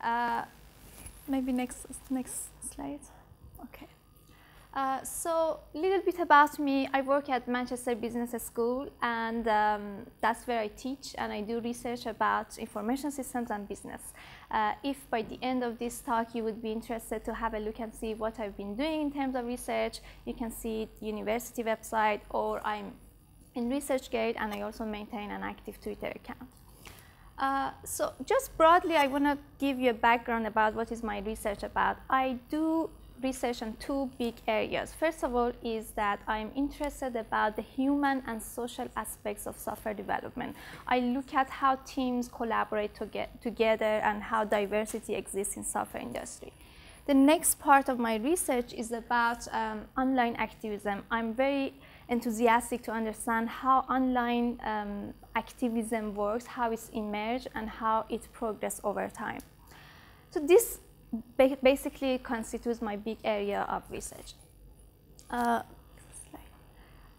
Uh, maybe next, next slide. Okay. Uh, so a little bit about me. I work at Manchester Business School and um, that's where I teach and I do research about information systems and business. Uh, if by the end of this talk you would be interested to have a look and see what I've been doing in terms of research, you can see university website or I'm in ResearchGate and I also maintain an active Twitter account. Uh, so just broadly, I want to give you a background about what is my research about. I do research on two big areas. First of all is that I'm interested about the human and social aspects of software development. I look at how teams collaborate to get together and how diversity exists in software industry. The next part of my research is about um, online activism. I'm very enthusiastic to understand how online um, activism works, how it's emerged, and how it progressed over time. So this ba basically constitutes my big area of research. Uh,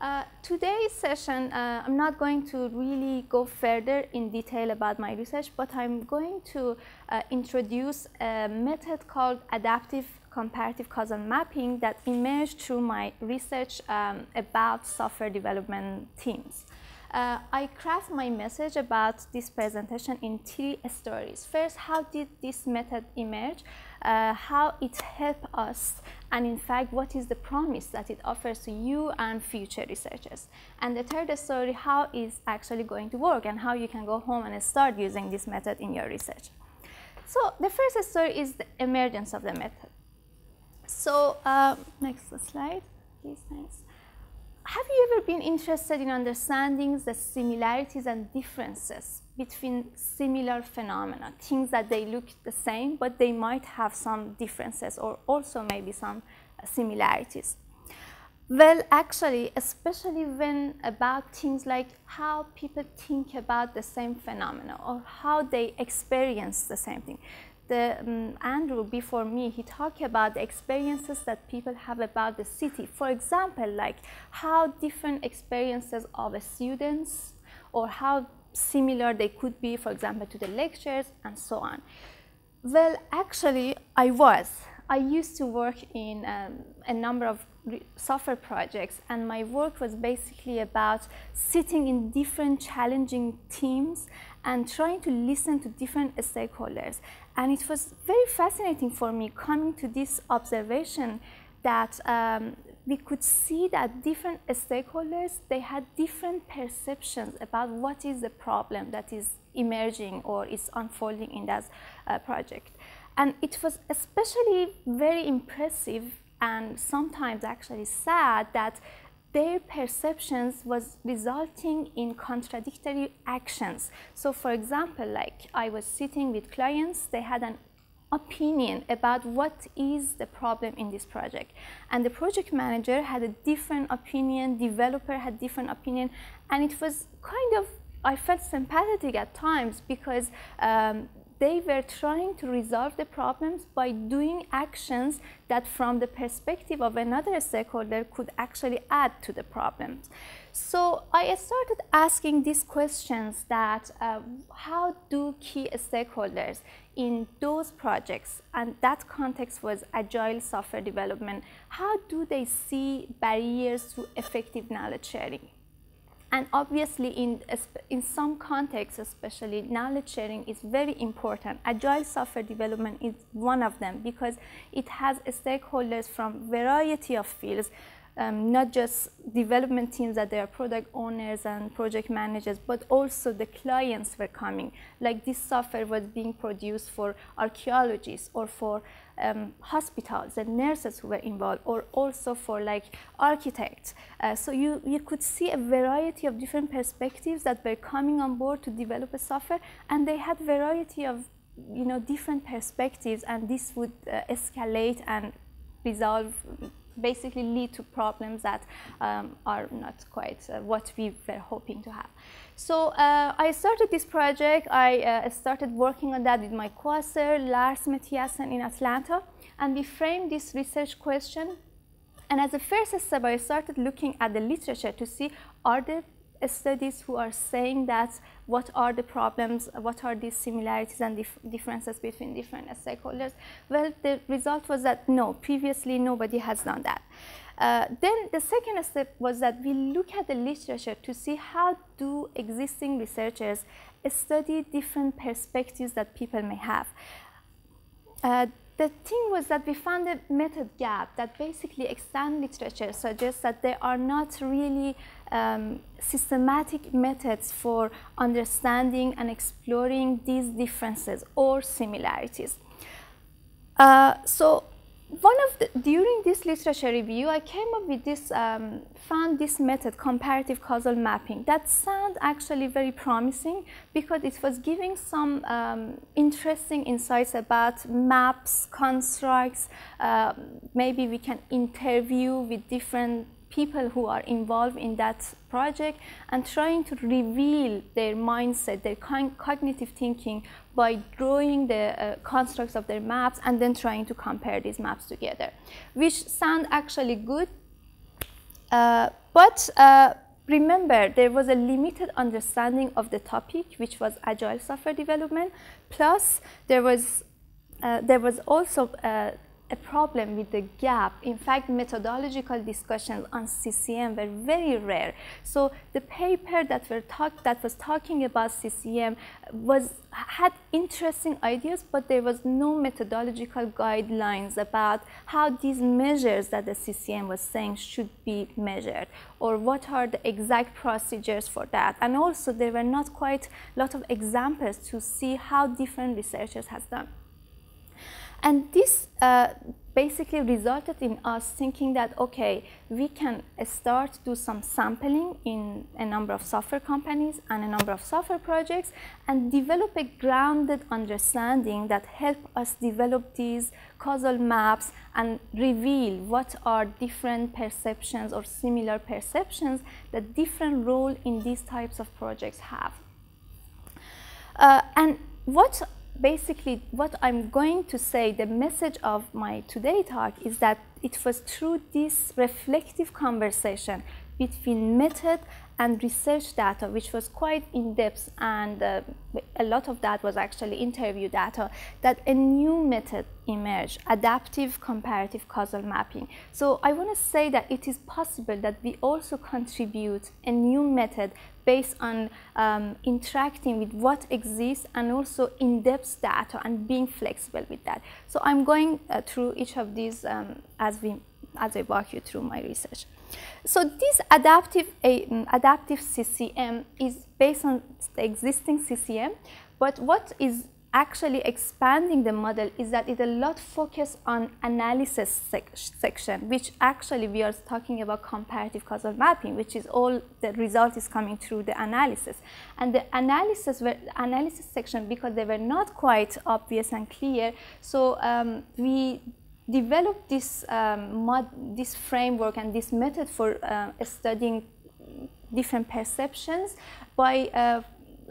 uh, today's session, uh, I'm not going to really go further in detail about my research, but I'm going to uh, introduce a method called adaptive comparative causal mapping that emerged through my research um, about software development teams. Uh, I craft my message about this presentation in three stories. First, how did this method emerge? Uh, how it helped us, and in fact, what is the promise that it offers to you and future researchers? And the third story, how is actually going to work and how you can go home and start using this method in your research. So the first story is the emergence of the method. So uh, next slide, please, thanks. Have you ever been interested in understanding the similarities and differences between similar phenomena, things that they look the same, but they might have some differences or also maybe some uh, similarities? Well, actually, especially when about things like how people think about the same phenomena or how they experience the same thing the um, Andrew before me, he talked about the experiences that people have about the city. For example, like how different experiences of students or how similar they could be, for example, to the lectures and so on. Well, actually, I was. I used to work in um, a number of software projects and my work was basically about sitting in different challenging teams and trying to listen to different stakeholders and it was very fascinating for me coming to this observation that um, we could see that different stakeholders, they had different perceptions about what is the problem that is emerging or is unfolding in that uh, project. And it was especially very impressive and sometimes actually sad that their perceptions was resulting in contradictory actions. So for example, like I was sitting with clients, they had an opinion about what is the problem in this project. And the project manager had a different opinion, developer had different opinion, and it was kind of, I felt sympathetic at times because um, they were trying to resolve the problems by doing actions that from the perspective of another stakeholder could actually add to the problems. So I started asking these questions that uh, how do key stakeholders in those projects, and that context was agile software development, how do they see barriers to effective knowledge sharing? And obviously, in, in some contexts, especially, knowledge sharing is very important. Agile software development is one of them because it has stakeholders from variety of fields, um, not just development teams that they are product owners and project managers, but also the clients were coming. Like this software was being produced for archaeologists or for um, hospitals and nurses who were involved, or also for like architects. Uh, so you, you could see a variety of different perspectives that were coming on board to develop a software, and they had variety of you know different perspectives, and this would uh, escalate and resolve basically lead to problems that um, are not quite uh, what we were hoping to have. So uh, I started this project. I uh, started working on that with my co-author, Lars Mathiassen in Atlanta. And we framed this research question. And as a first step, I started looking at the literature to see are there studies who are saying that what are the problems, what are the similarities and dif differences between different stakeholders? Well, the result was that no, previously nobody has done that. Uh, then the second step was that we look at the literature to see how do existing researchers study different perspectives that people may have. Uh, the thing was that we found a method gap that basically extant literature suggests that there are not really um, systematic methods for understanding and exploring these differences or similarities. Uh, so one of the, during this literature review, I came up with this, um, found this method, comparative causal mapping, that sounded actually very promising because it was giving some um, interesting insights about maps, constructs, uh, maybe we can interview with different people who are involved in that project and trying to reveal their mindset, their cognitive thinking by drawing the uh, constructs of their maps and then trying to compare these maps together, which sound actually good. Uh, but uh, remember, there was a limited understanding of the topic, which was agile software development. Plus, there was uh, there was also uh, a problem with the gap. In fact, methodological discussions on CCM were very rare. So the paper that, were talk, that was talking about CCM was, had interesting ideas, but there was no methodological guidelines about how these measures that the CCM was saying should be measured, or what are the exact procedures for that. And also, there were not quite a lot of examples to see how different researchers has done. And this uh, basically resulted in us thinking that, okay, we can start do some sampling in a number of software companies and a number of software projects and develop a grounded understanding that help us develop these causal maps and reveal what are different perceptions or similar perceptions that different role in these types of projects have. Uh, and what basically what I'm going to say, the message of my today talk is that it was through this reflective conversation between method and research data, which was quite in-depth and uh, a lot of that was actually interview data, that a new method emerged, adaptive comparative causal mapping. So I want to say that it is possible that we also contribute a new method based on um, interacting with what exists and also in-depth data and being flexible with that. So I'm going uh, through each of these um, as, we, as I walk you through my research. So this adaptive, uh, adaptive CCM is based on the existing CCM, but what is actually expanding the model is that it a lot focus on analysis sec section, which actually we are talking about comparative causal mapping, which is all the result is coming through the analysis. And the analysis, were, analysis section, because they were not quite obvious and clear, so um, we developed this, um, mod, this framework and this method for uh, studying different perceptions by uh,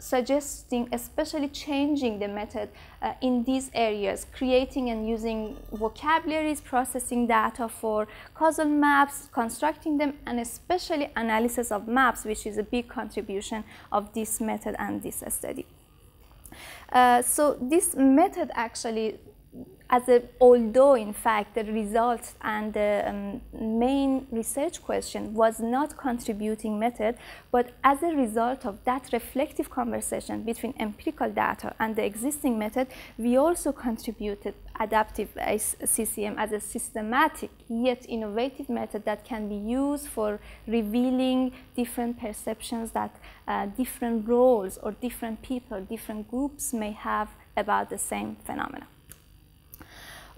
suggesting especially changing the method uh, in these areas, creating and using vocabularies, processing data for causal maps, constructing them, and especially analysis of maps, which is a big contribution of this method and this study. Uh, so this method actually as a, although in fact the results and the um, main research question was not contributing method, but as a result of that reflective conversation between empirical data and the existing method, we also contributed adaptive CCM as a systematic yet innovative method that can be used for revealing different perceptions that uh, different roles or different people, different groups may have about the same phenomena.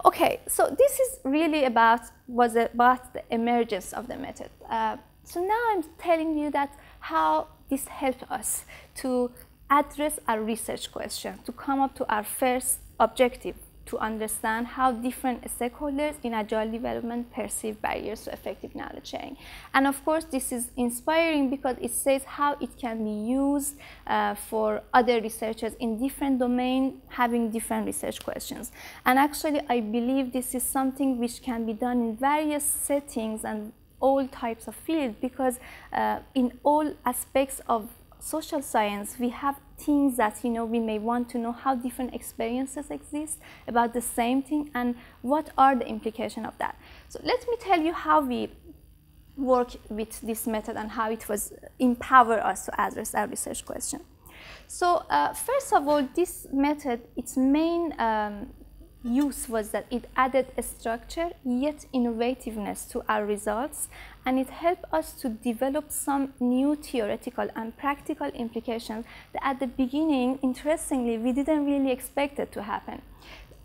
Okay, so this is really about was about the emergence of the method. Uh, so now I'm telling you that how this helped us to address our research question, to come up to our first objective, to understand how different stakeholders in agile development perceive barriers to effective knowledge sharing. And of course, this is inspiring because it says how it can be used uh, for other researchers in different domains having different research questions. And actually, I believe this is something which can be done in various settings and all types of fields because uh, in all aspects of social science, we have things that you know we may want to know how different experiences exist about the same thing and what are the implications of that. So let me tell you how we work with this method and how it was empower us to address our research question. So uh, first of all, this method, its main um, use was that it added a structure yet innovativeness to our results and it helped us to develop some new theoretical and practical implications that at the beginning, interestingly, we didn't really expect it to happen.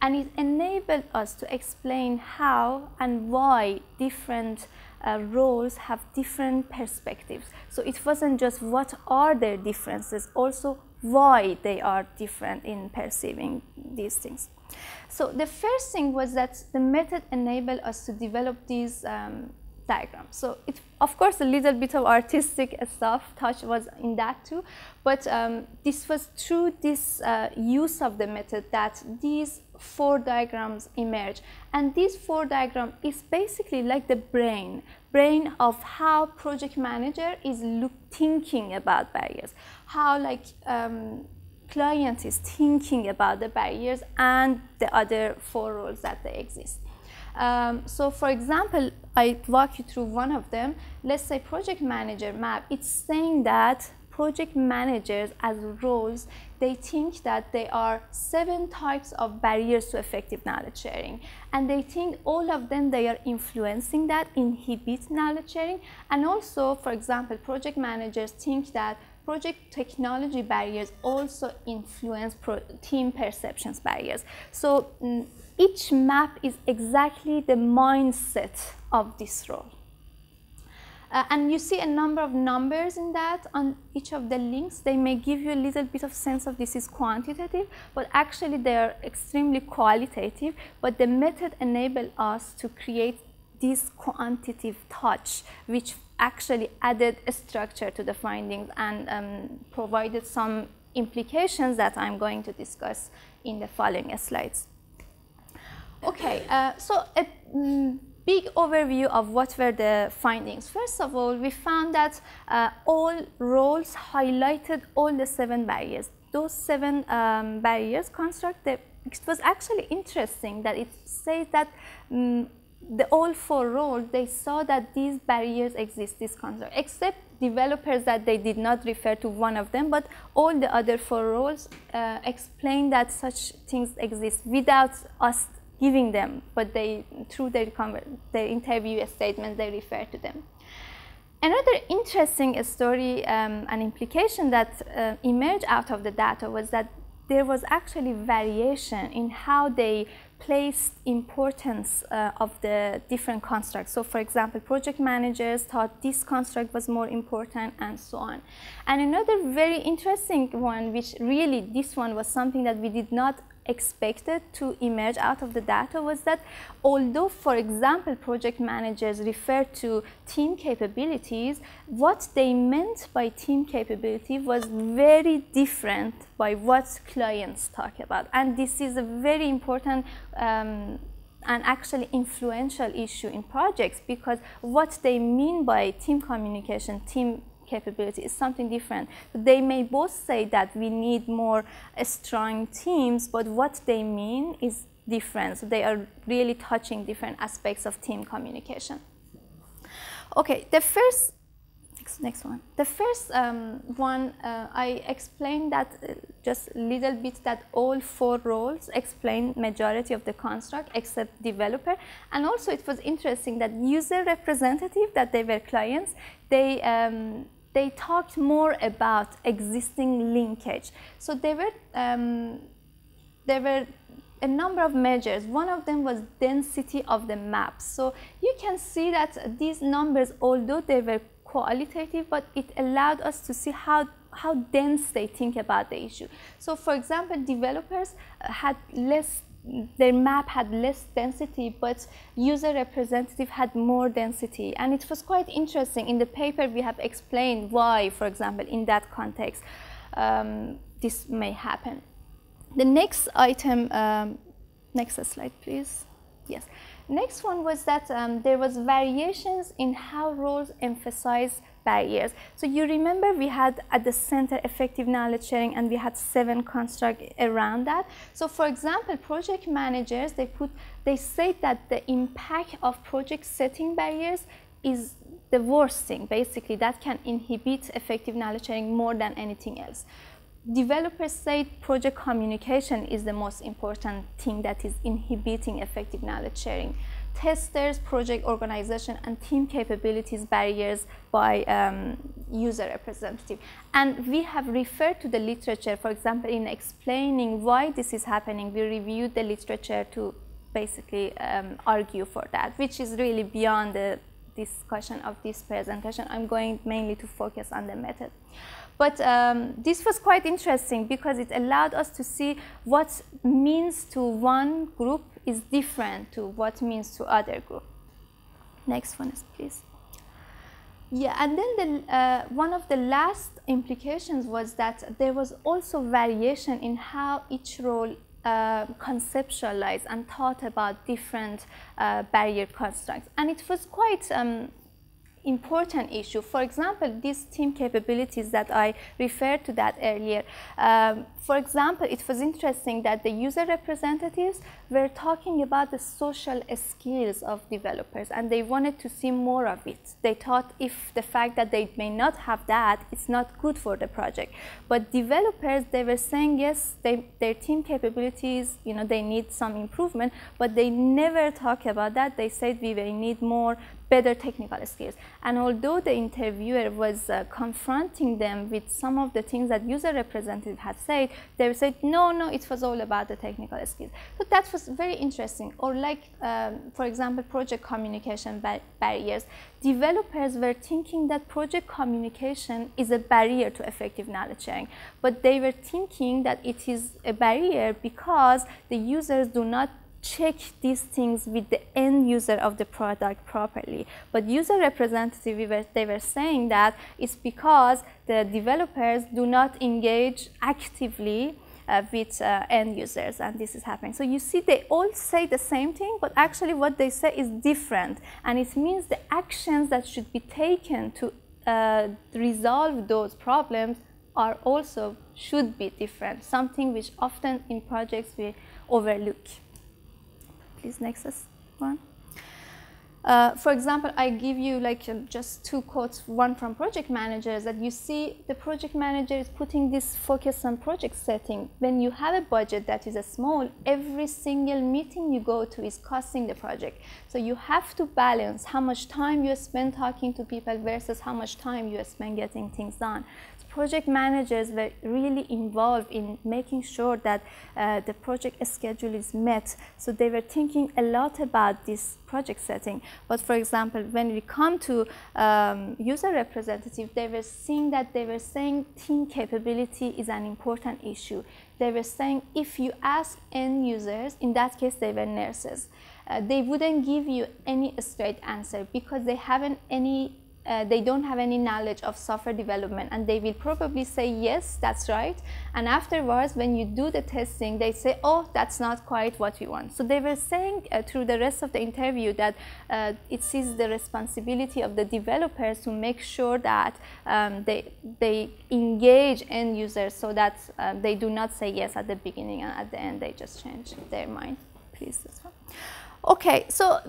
And it enabled us to explain how and why different uh, roles have different perspectives. So it wasn't just what are their differences, also why they are different in perceiving these things. So the first thing was that the method enabled us to develop these um, diagrams. So it, of course, a little bit of artistic stuff touch was in that too, but um, this was through this uh, use of the method that these four diagrams emerge. And this four diagram is basically like the brain, brain of how project manager is look, thinking about barriers, how like um, client is thinking about the barriers and the other four roles that they exist. Um, so for example, I walk you through one of them. Let's say project manager map. It's saying that project managers as roles, they think that there are seven types of barriers to effective knowledge sharing. And they think all of them, they are influencing that, inhibit knowledge sharing. And also, for example, project managers think that project technology barriers also influence team perceptions barriers. So mm, each map is exactly the mindset of this role. Uh, and you see a number of numbers in that on each of the links. They may give you a little bit of sense of this is quantitative, but actually they are extremely qualitative. But the method enable us to create this quantitative touch, which actually added a structure to the findings and um, provided some implications that I'm going to discuss in the following slides. Okay, uh, so a mm, big overview of what were the findings. First of all, we found that uh, all roles highlighted all the seven barriers. Those seven um, barriers construct, the, it was actually interesting that it says that um, the all four roles, they saw that these barriers exist, this concept, except developers that they did not refer to one of them, but all the other four roles uh, explain that such things exist without us giving them, but they, through their, their interview statement, they refer to them. Another interesting story um, and implication that uh, emerged out of the data was that there was actually variation in how they placed importance uh, of the different constructs. So for example, project managers thought this construct was more important and so on. And another very interesting one, which really this one was something that we did not expected to emerge out of the data was that although, for example, project managers refer to team capabilities, what they meant by team capability was very different by what clients talk about. And this is a very important um, and actually influential issue in projects because what they mean by team communication, team capability is something different. They may both say that we need more uh, strong teams, but what they mean is different. So they are really touching different aspects of team communication. Okay, the first next one. The first um, one, uh, I explained that uh, just a little bit that all four roles explain majority of the construct except developer. And also it was interesting that user representative, that they were clients, they um, they talked more about existing linkage. So there were, um, there were a number of measures. One of them was density of the maps. So you can see that these numbers, although they were qualitative, but it allowed us to see how how dense they think about the issue. So for example, developers had less their map had less density, but user representative had more density. And it was quite interesting. In the paper, we have explained why, for example, in that context, um, this may happen. The next item, um, next slide, please. Yes. Next one was that um, there was variations in how roles emphasize barriers. So you remember we had at the center effective knowledge sharing and we had seven constructs around that. So for example, project managers, they put, they say that the impact of project setting barriers is the worst thing, basically, that can inhibit effective knowledge sharing more than anything else. Developers say project communication is the most important thing that is inhibiting effective knowledge sharing. Testers, project organization, and team capabilities barriers by um, user representative. And we have referred to the literature, for example, in explaining why this is happening, we reviewed the literature to basically um, argue for that, which is really beyond the discussion of this presentation. I'm going mainly to focus on the method. But um, this was quite interesting because it allowed us to see what means to one group is different to what means to other group. Next one is please. Yeah, and then the, uh, one of the last implications was that there was also variation in how each role uh, conceptualized and thought about different uh, barrier constructs. And it was quite um, important issue. For example, these team capabilities that I referred to that earlier. Um, for example, it was interesting that the user representatives were talking about the social skills of developers and they wanted to see more of it. They thought if the fact that they may not have that, it's not good for the project. But developers, they were saying, yes, they, their team capabilities, you know, they need some improvement, but they never talk about that. They said we will need more better technical skills. And although the interviewer was uh, confronting them with some of the things that user representative had said, they said, no, no, it was all about the technical skills. So that was very interesting. Or like, um, for example, project communication bar barriers. Developers were thinking that project communication is a barrier to effective knowledge sharing, but they were thinking that it is a barrier because the users do not check these things with the end user of the product properly. But user representative, we were, they were saying that it's because the developers do not engage actively uh, with uh, end users and this is happening. So you see they all say the same thing but actually what they say is different and it means the actions that should be taken to uh, resolve those problems are also should be different, something which often in projects we overlook please next one. Uh, for example, I give you like uh, just two quotes, one from project managers that you see the project manager is putting this focus on project setting. When you have a budget that is small, every single meeting you go to is costing the project. So you have to balance how much time you spend talking to people versus how much time you spend getting things done project managers were really involved in making sure that uh, the project schedule is met. So they were thinking a lot about this project setting. But for example, when we come to um, user representative, they were seeing that they were saying team capability is an important issue. They were saying if you ask end users, in that case they were nurses, uh, they wouldn't give you any straight answer because they haven't any uh, they don't have any knowledge of software development and they will probably say yes that's right. And afterwards when you do the testing they say oh that's not quite what we want. So they were saying uh, through the rest of the interview that uh, it is the responsibility of the developers to make sure that um, they they engage end users so that uh, they do not say yes at the beginning and at the end they just change their mind please. Okay so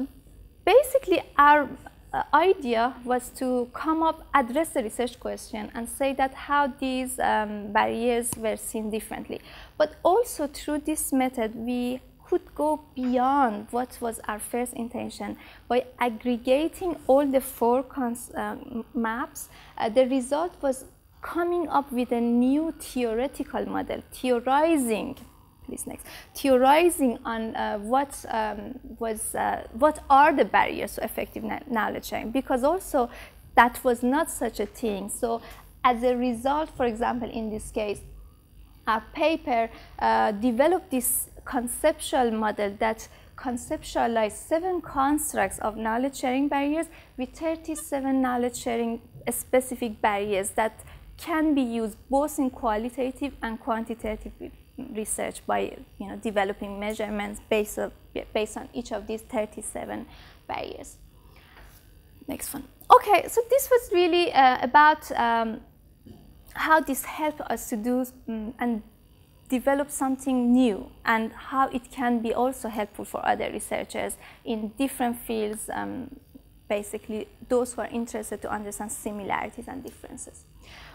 basically our uh, idea was to come up, address the research question and say that how these um, barriers were seen differently. But also through this method, we could go beyond what was our first intention by aggregating all the four um, maps. Uh, the result was coming up with a new theoretical model, theorizing please next. Theorizing on uh, what um, was, uh, what are the barriers to effective knowledge sharing, because also that was not such a thing. So as a result, for example, in this case, our paper uh, developed this conceptual model that conceptualized seven constructs of knowledge sharing barriers with 37 knowledge sharing specific barriers that can be used both in qualitative and quantitative research by you know, developing measurements based, of, based on each of these 37 barriers. Next one. Okay, so this was really uh, about um, how this helped us to do um, and develop something new and how it can be also helpful for other researchers in different fields, um, basically those who are interested to understand similarities and differences.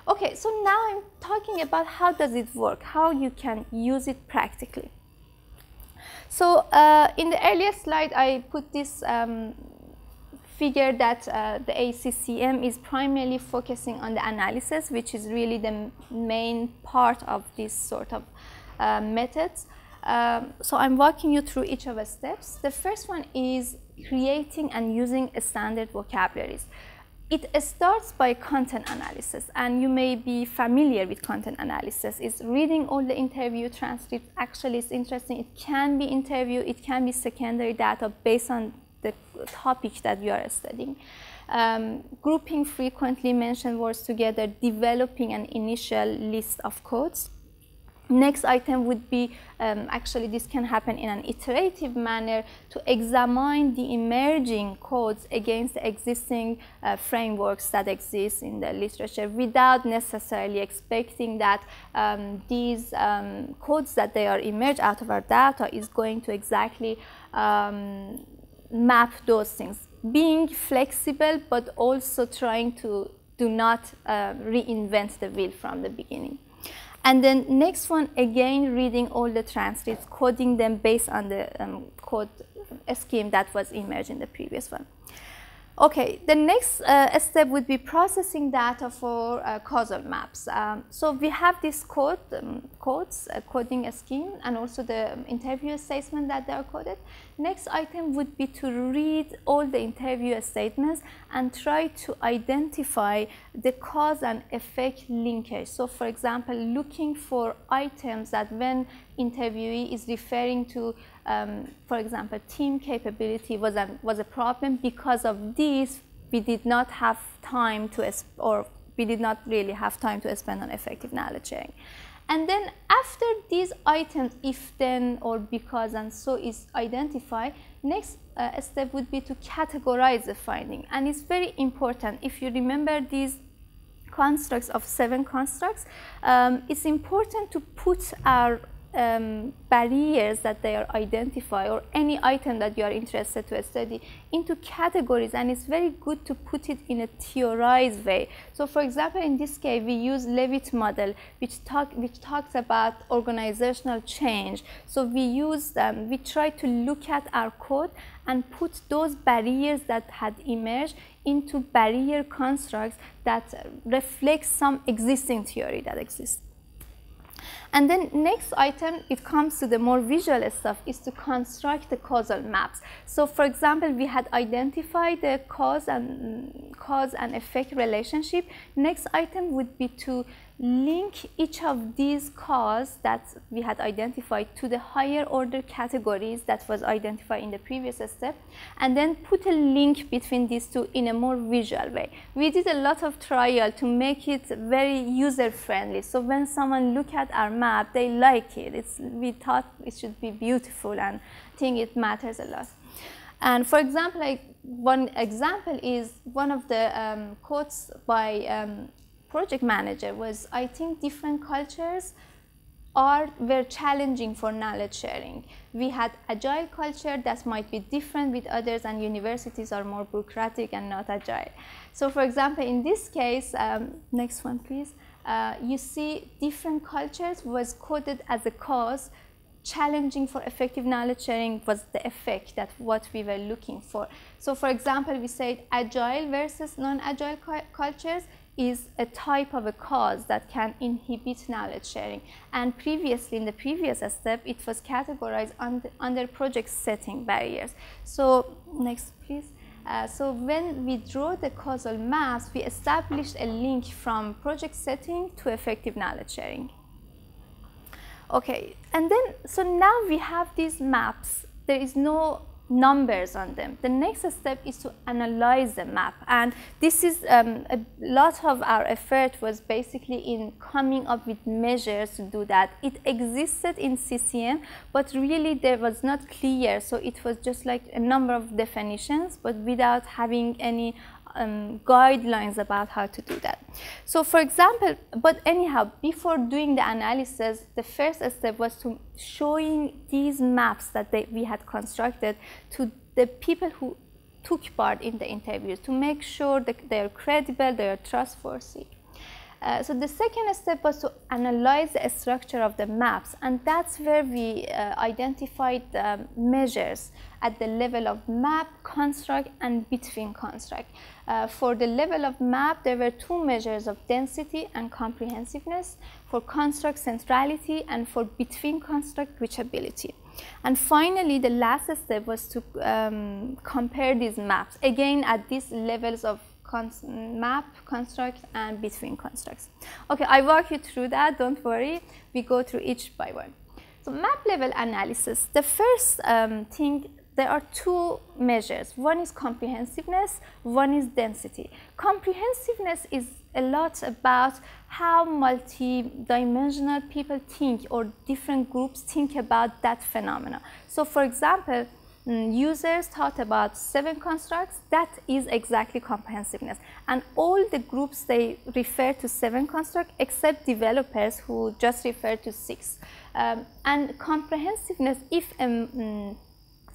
Okay, so now I'm talking about how does it work, how you can use it practically. So uh, in the earlier slide, I put this um, figure that uh, the ACCM is primarily focusing on the analysis, which is really the main part of this sort of uh, methods. Um, so I'm walking you through each of the steps. The first one is creating and using a standard vocabularies. It starts by content analysis, and you may be familiar with content analysis. It's reading all the interview transcripts. Actually, it's interesting. It can be interview, it can be secondary data based on the topic that you are studying. Um, grouping frequently mentioned words together, developing an initial list of codes, Next item would be, um, actually this can happen in an iterative manner to examine the emerging codes against the existing uh, frameworks that exist in the literature without necessarily expecting that um, these um, codes that they are emerged out of our data is going to exactly um, map those things. Being flexible but also trying to do not uh, reinvent the wheel from the beginning. And then next one, again, reading all the transcripts, coding them based on the um, code scheme that was emerged in the previous one. Okay, the next uh, step would be processing data for uh, causal maps. Um, so we have this code, um, codes, uh, coding scheme, and also the interview statement that they are coded. Next item would be to read all the interview statements and try to identify the cause and effect linkage. So for example, looking for items that when interviewee is referring to, um, for example, team capability was a, was a problem. Because of this, we did not have time to, or we did not really have time to spend on effective knowledge sharing. And then after these items, if then or because and so is identified, next uh, step would be to categorize the finding. And it's very important. If you remember these constructs of seven constructs, um, it's important to put our um, barriers that they are identify or any item that you are interested to study into categories and it's very good to put it in a theorized way. So for example, in this case, we use Leavitt model, which, talk, which talks about organizational change. So we use, um, we try to look at our code and put those barriers that had emerged into barrier constructs that reflect some existing theory that exists. And then next item, it comes to the more visual stuff, is to construct the causal maps. So for example, we had identified the cause and mm, cause and effect relationship. Next item would be to link each of these cause that we had identified to the higher order categories that was identified in the previous step and then put a link between these two in a more visual way. We did a lot of trial to make it very user friendly so when someone look at our map they like it. It's, we thought it should be beautiful and think it matters a lot. And for example, like one example is one of the um, quotes by um, project manager was I think different cultures are were challenging for knowledge sharing. We had agile culture that might be different with others and universities are more bureaucratic and not agile. So for example, in this case, um, next one please, uh, you see different cultures was coded as a cause challenging for effective knowledge sharing was the effect that what we were looking for. So for example, we said agile versus non-agile cultures is a type of a cause that can inhibit knowledge sharing. And previously, in the previous step, it was categorized under, under project setting barriers. So next, please. Uh, so when we draw the causal maps, we established a link from project setting to effective knowledge sharing. Okay, and then, so now we have these maps. There is no numbers on them. The next step is to analyze the map. And this is um, a lot of our effort was basically in coming up with measures to do that. It existed in CCM, but really there was not clear. So it was just like a number of definitions, but without having any um, guidelines about how to do that. So for example, but anyhow, before doing the analysis, the first step was to showing these maps that they, we had constructed to the people who took part in the interviews to make sure that they're credible, they're trustworthy. Uh, so the second step was to analyze the structure of the maps and that's where we uh, identified um, measures at the level of map, construct and between construct. Uh, for the level of map there were two measures of density and comprehensiveness, for construct centrality and for between construct reachability. And finally the last step was to um, compare these maps again at these levels of map, construct, and between constructs. Okay, I walk you through that, don't worry. We go through each by one. So map level analysis, the first um, thing, there are two measures. One is comprehensiveness, one is density. Comprehensiveness is a lot about how multi-dimensional people think or different groups think about that phenomena. So for example, users thought about seven constructs, that is exactly comprehensiveness. And all the groups, they refer to seven constructs except developers who just refer to six. Um, and comprehensiveness, if um,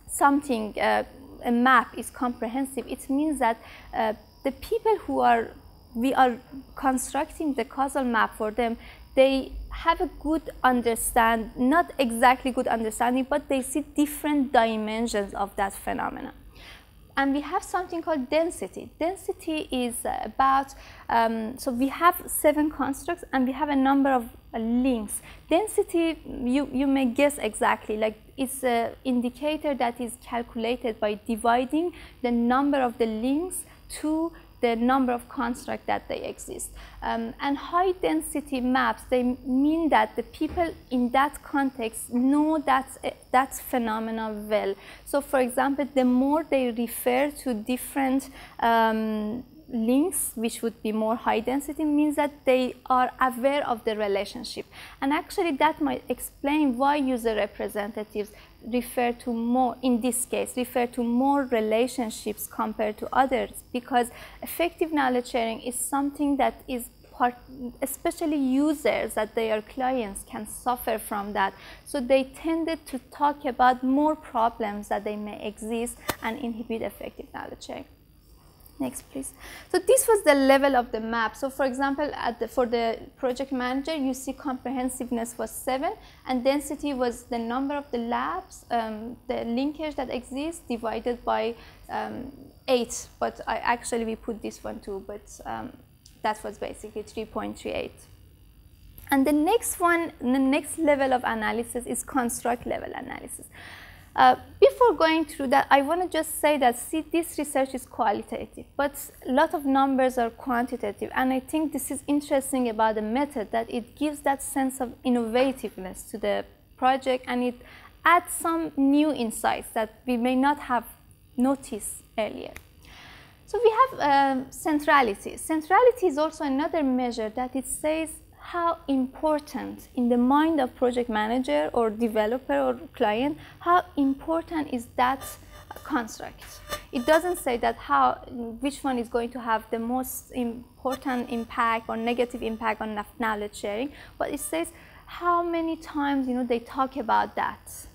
something, uh, a map is comprehensive, it means that uh, the people who are, we are constructing the causal map for them, they have a good understand, not exactly good understanding, but they see different dimensions of that phenomenon. And we have something called density. Density is about, um, so we have seven constructs and we have a number of links. Density, you, you may guess exactly, like it's an indicator that is calculated by dividing the number of the links to the number of constructs that they exist. Um, and high density maps, they mean that the people in that context know that, uh, that phenomenon well. So for example, the more they refer to different um, links, which would be more high density, means that they are aware of the relationship. And actually that might explain why user representatives refer to more, in this case, refer to more relationships compared to others because effective knowledge sharing is something that is part, especially users that their clients can suffer from that. So they tended to talk about more problems that they may exist and inhibit effective knowledge sharing. Next, please. So this was the level of the map. So for example, the, for the project manager, you see comprehensiveness was seven, and density was the number of the labs, um, the linkage that exists divided by um, eight. But I actually we put this one too, but um, that was basically 3.38. And the next one, the next level of analysis is construct level analysis. Uh, before going through that, I want to just say that see, this research is qualitative, but a lot of numbers are quantitative. And I think this is interesting about the method that it gives that sense of innovativeness to the project and it adds some new insights that we may not have noticed earlier. So we have um, centrality. Centrality is also another measure that it says how important in the mind of project manager or developer or client, how important is that construct. It doesn't say that how, which one is going to have the most important impact or negative impact on knowledge sharing, but it says how many times you know they talk about that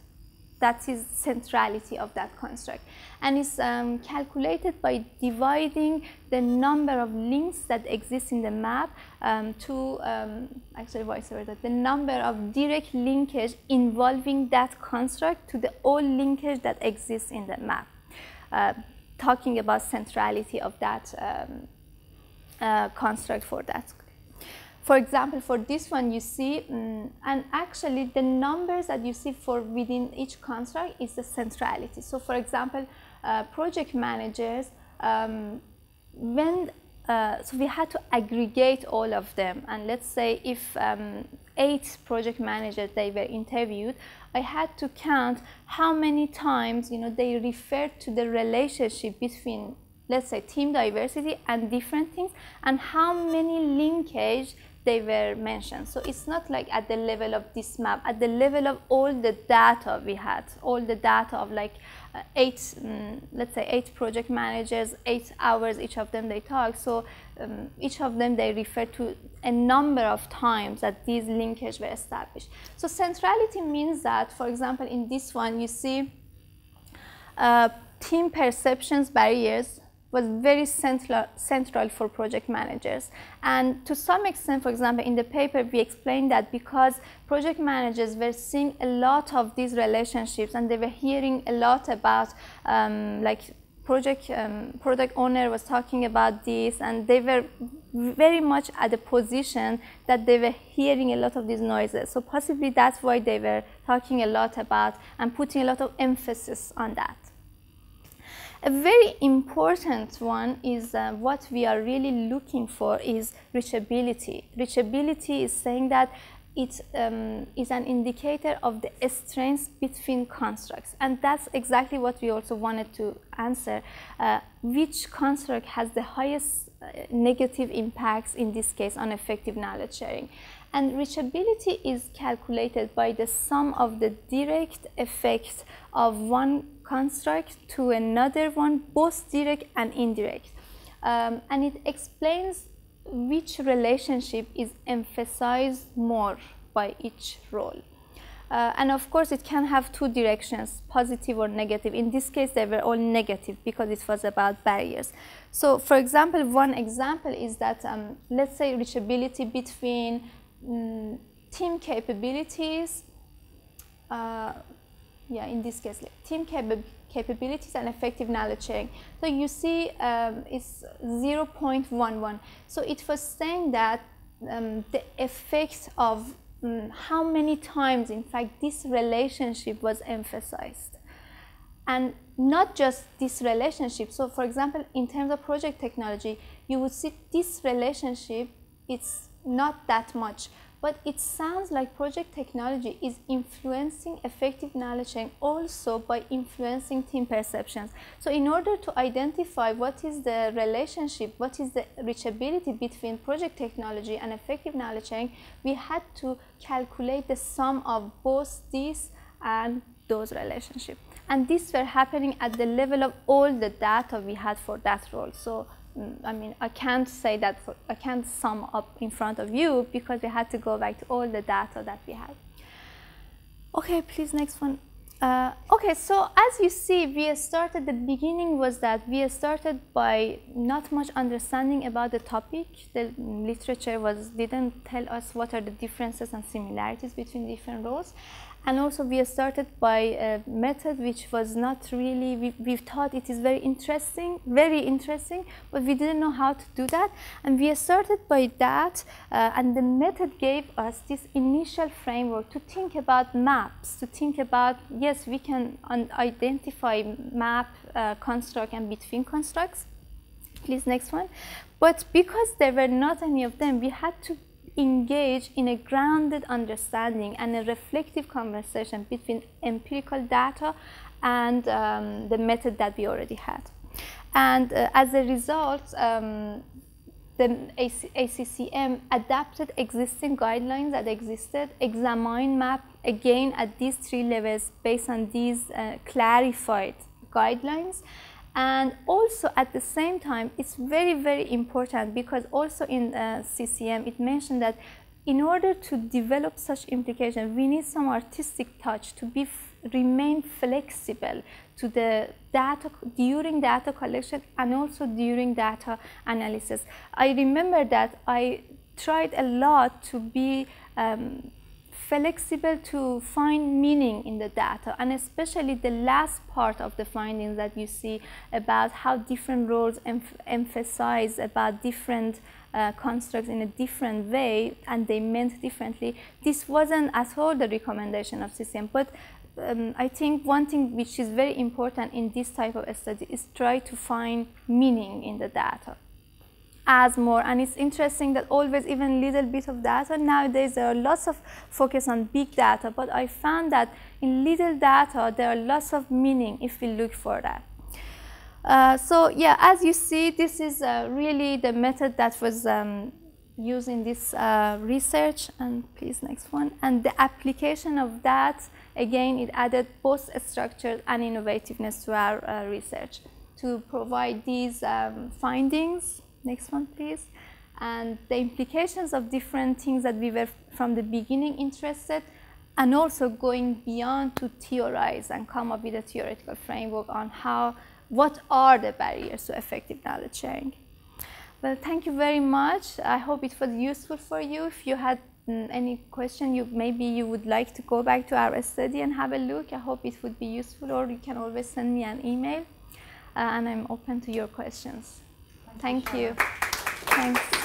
that is centrality of that construct. And it's um, calculated by dividing the number of links that exist in the map um, to, um, actually vice versa, the number of direct linkage involving that construct to the all linkage that exists in the map. Uh, talking about centrality of that um, uh, construct for that for example, for this one you see, um, and actually the numbers that you see for within each construct is the centrality. So for example, uh, project managers, um, when uh, so we had to aggregate all of them. And let's say if um, eight project managers they were interviewed, I had to count how many times you know they referred to the relationship between let's say team diversity and different things and how many linkage they were mentioned. So it's not like at the level of this map, at the level of all the data we had, all the data of like eight, um, let's say eight project managers, eight hours each of them they talk. So um, each of them they refer to a number of times that these linkages were established. So centrality means that, for example, in this one you see uh, team perceptions barriers was very central, central for project managers. And to some extent, for example, in the paper, we explained that because project managers were seeing a lot of these relationships and they were hearing a lot about um, like project um, product owner was talking about this and they were very much at a position that they were hearing a lot of these noises so possibly that's why they were talking a lot about and putting a lot of emphasis on that a very important one is uh, what we are really looking for is reachability. Reachability is saying that it um, is an indicator of the strengths between constructs. And that's exactly what we also wanted to answer. Uh, which construct has the highest uh, negative impacts, in this case, on effective knowledge sharing. And reachability is calculated by the sum of the direct effects of one construct to another one, both direct and indirect. Um, and it explains which relationship is emphasized more by each role. Uh, and of course, it can have two directions, positive or negative. In this case, they were all negative because it was about barriers. So for example, one example is that, um, let's say reachability between um, team capabilities, uh, yeah, in this case, like team cap capabilities and effective knowledge sharing. So you see um, it's 0.11. So it was saying that um, the effect of um, how many times, in fact, this relationship was emphasized. And not just this relationship. So for example, in terms of project technology, you would see this relationship, it's not that much but it sounds like project technology is influencing effective knowledge sharing also by influencing team perceptions. So in order to identify what is the relationship, what is the reachability between project technology and effective knowledge sharing, we had to calculate the sum of both these and those relationships. And these were happening at the level of all the data we had for that role. So I mean, I can't say that, for, I can't sum up in front of you because we had to go back to all the data that we had. Okay, please, next one. Uh, okay, so as you see, we started, the beginning was that we started by not much understanding about the topic. The literature was, didn't tell us what are the differences and similarities between different roles. And also we started by a method which was not really, we, we thought it is very interesting, very interesting, but we didn't know how to do that. And we started by that, uh, and the method gave us this initial framework to think about maps, to think about, yes, we can identify map, uh, construct, and between constructs. Please, next one. But because there were not any of them, we had to engage in a grounded understanding and a reflective conversation between empirical data and um, the method that we already had. And uh, as a result, um, the AC ACCM adapted existing guidelines that existed, examined map again at these three levels based on these uh, clarified guidelines and also at the same time, it's very, very important because also in uh, CCM, it mentioned that in order to develop such implication, we need some artistic touch to be remain flexible to the data during data collection and also during data analysis. I remember that I tried a lot to be um, flexible to find meaning in the data and especially the last part of the findings that you see about how different roles em emphasize about different uh, constructs in a different way and they meant differently. This wasn't at all the recommendation of CCM, but um, I think one thing which is very important in this type of study is try to find meaning in the data. As more and it's interesting that always even little bit of data nowadays there are lots of focus on big data but I found that in little data there are lots of meaning if we look for that. Uh, so yeah, as you see, this is uh, really the method that was um, used in this uh, research. And please, next one. And the application of that, again, it added both structure and innovativeness to our uh, research to provide these um, findings. Next one, please. And the implications of different things that we were from the beginning interested and also going beyond to theorize and come up with a theoretical framework on how what are the barriers to effective knowledge sharing. Well, thank you very much. I hope it was useful for you. If you had mm, any question, you maybe you would like to go back to our study and have a look. I hope it would be useful, or you can always send me an email, uh, and I'm open to your questions. Thank, you. Thanks.